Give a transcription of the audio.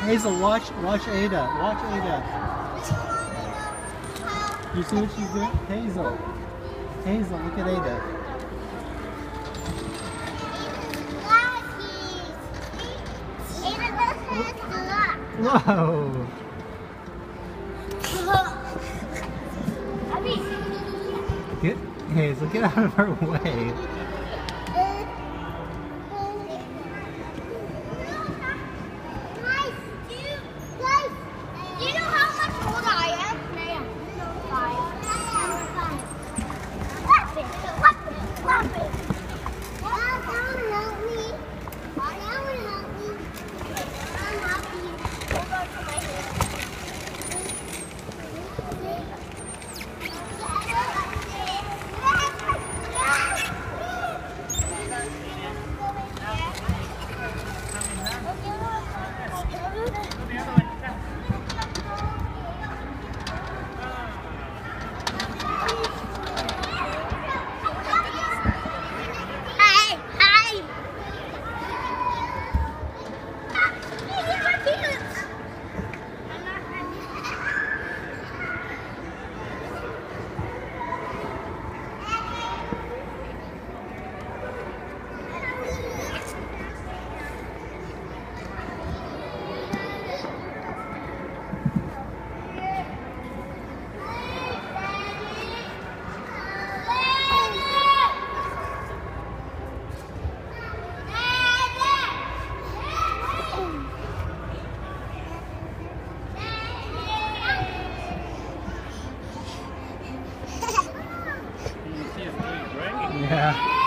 Hazel, watch, watch Ada. Watch Ada. You see what she's doing? Hazel. Hazel, look at Ada. Whoa. Get Hazel, get out of her way. Yeah.